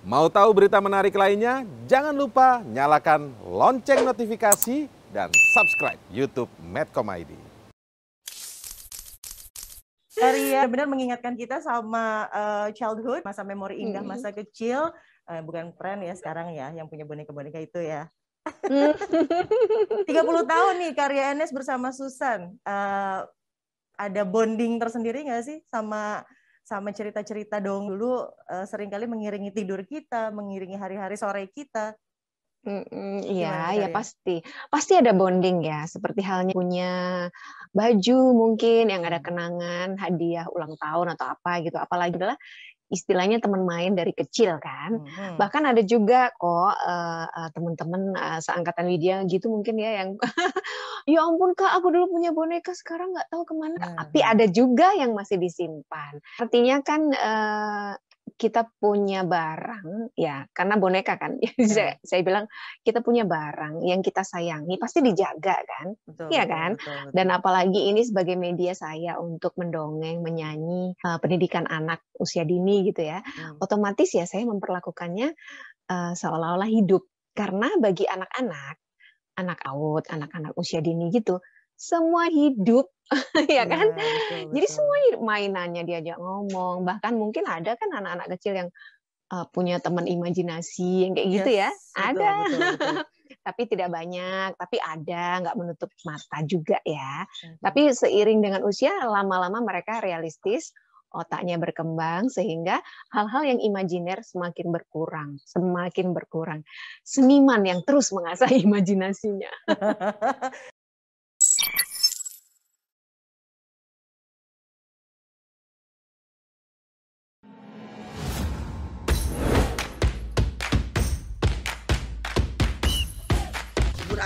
Mau tahu berita menarik lainnya? Jangan lupa nyalakan lonceng notifikasi dan subscribe YouTube Medcom ID. Ria benar mengingatkan kita sama uh, childhood, masa memori indah, masa kecil. Uh, bukan tren ya sekarang ya, yang punya boneka-boneka itu ya. 30 tahun nih karya Enes bersama Susan. Uh, ada bonding tersendiri nggak sih sama sama cerita-cerita dong dulu uh, sering kali mengiringi tidur kita, mengiringi hari-hari sore kita. Mm-mm, Gimana, Iya, ya pasti. Pasti ada bonding ya, seperti halnya punya baju mungkin yang ada kenangan, hadiah ulang tahun atau apa gitu. Apalagi adalah istilahnya teman main dari kecil kan. Hmm. Bahkan ada juga kok eh, eh, teman-teman eh, seangkatan Widya gitu mungkin ya yang ya ampun Kak, aku dulu punya boneka sekarang nggak tahu ke mana. Nah, Tapi ada juga yang masih disimpan. Artinya kan eh, kita punya barang ya karena boneka kan. saya, saya bilang kita punya barang yang kita sayangi pasti dijaga kan. betul, Iya kan? betul, betul. Dan apalagi ini sebagai media saya untuk mendongeng, menyanyi eh, pendidikan anak usia dini gitu ya Hmm. otomatis ya saya memperlakukannya eh, seolah-olah hidup karena bagi anak-anak anak AUD anak-anak usia dini gitu semua hidup ya kan Iya, betul, jadi betul. semua hidup mainannya diajak ngomong bahkan mungkin ada kan anak-anak kecil yang eh, punya teman imajinasi yang kayak gitu ya Yes, betul, ada betul, betul. tapi tidak banyak tapi ada nggak menutup mata juga ya Mhm. tapi seiring dengan usia lama-lama mereka realistis, otaknya berkembang sehingga hal-hal yang imajiner semakin berkurang, semakin berkurang. Seniman yang terus mengasah imajinasinya.